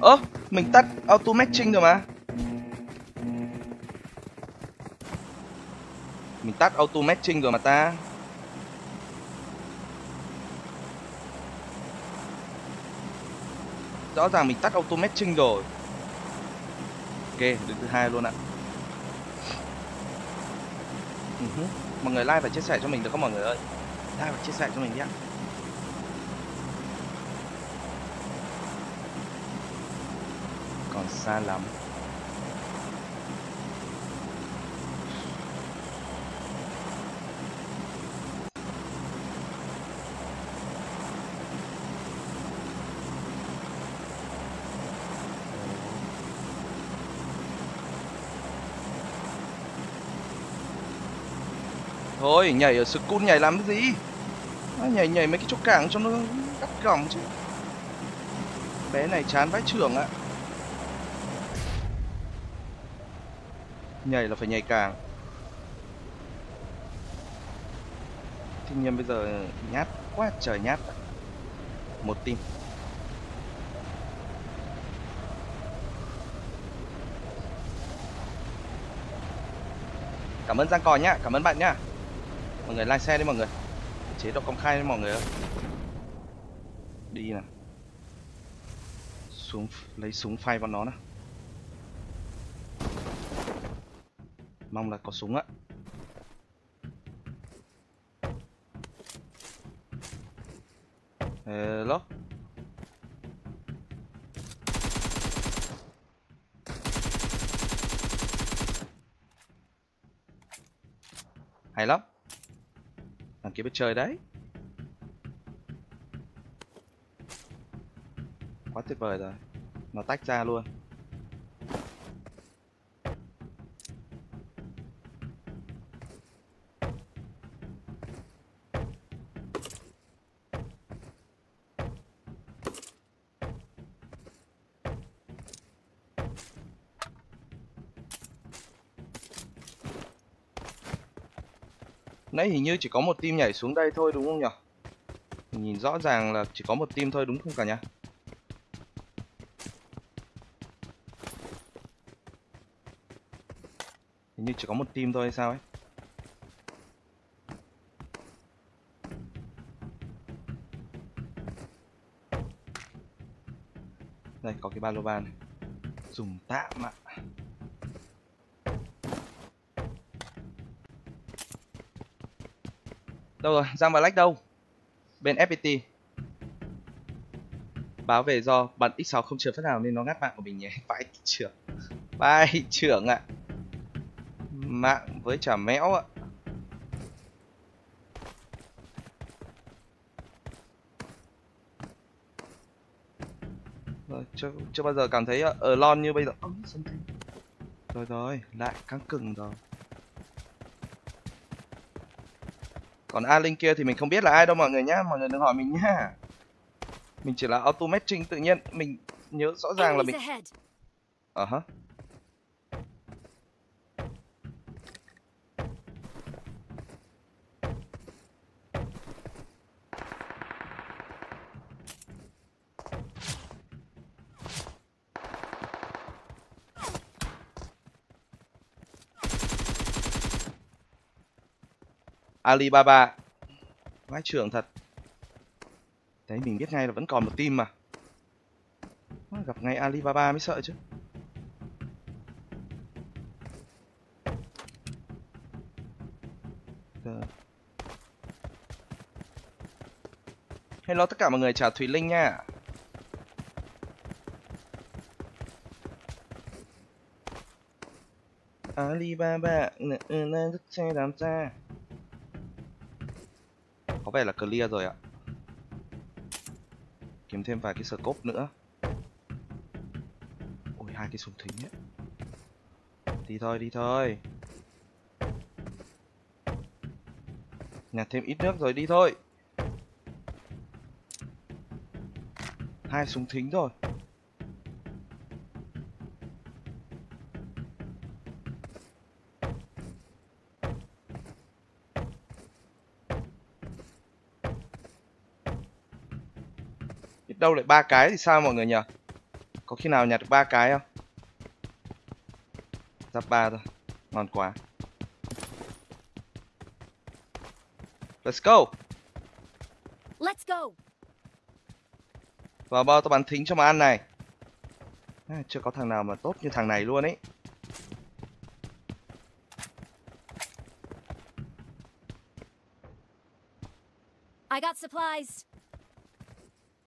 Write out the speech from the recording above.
ơ, mình tắt auto matching rồi mà. Mình tắt auto matching rồi mà ta. Rõ ràng mình tắt auto matching rồi. Ok đứng thứ hai luôn ạ. Uh mọi người like và chia sẻ cho mình được không mọi người ơi? Like và chia sẻ cho mình nhé còn xa lắm. Thôi nhảy ở school nhảy làm cái gì? À, nhảy nhảy mấy cái chỗ cảng cho nó gắt gỏng chứ. Bé này chán vãi trưởng ạ. Nhảy là phải nhảy càng. Thiên nhiên bây giờ nhát quá, trời nhát một tim. Cảm ơn giang cò nhá, cảm ơn bạn nhá. Mọi người like xe đi mọi người. Chế độ công khai đi mọi người ơi. Đi nào. Xuống, lấy súng phay vào nó nào. Mong là có súng ạ. Ờ, Hello hay lắm. Thằng kia biết chơi đấy. Quá tuyệt vời rồi. Nó tách ra luôn. Nãy hình như chỉ có một team nhảy xuống đây thôi, đúng không nhỉ? Nhìn rõ ràng là chỉ có một team thôi, đúng không cả nhà? Hình như chỉ có một team thôi hay sao ấy? Đây, có cái ba lô ba này. Dùng tạm ạ. Đâu rồi, Giang black Lách đâu? Bên FPT. Báo về do bắn X6 không trượt phát nào nên nó ngắt mạng của mình nhé. Vãi trưởng. Vãi trưởng ạ. Mạng với chả mẽo ạ. Rồi, chưa, chưa bao giờ cảm thấy ở lon như bây giờ. Rồi rồi, lại căng cứng rồi. Còn a linh kia thì mình không biết là ai đâu mọi người nhá mọi người đừng hỏi mình nhá. Mình chỉ là auto matching tự nhiên mình nhớ rõ ràng là mình ờ hả Alibaba Vãi trưởng thật Đấy mình biết ngay là vẫn còn một team mà Gặp ngay Alibaba mới sợ chứ Hello tất cả mọi người chào Thùy Linh nha Alibaba nợ nợ rất xe đám ra vẻ là clear rồi ạ. Kiếm thêm vài cái scope nữa. Ôi, hai cái súng thính ấy. Đi thôi đi thôi. Nhặt thêm ít nước rồi, đi thôi. Hai súng thính rồi. Đâu lại ba cái thì sao mọi người nhỉ? Có khi nào nhặt được ba cái không? Giáp ba thôi. Ngon quá. Let's go. Let's go. vào bao tao bắn thính cho mà ăn này. À, chưa có thằng nào mà tốt như thằng này luôn ấy. I got supplies.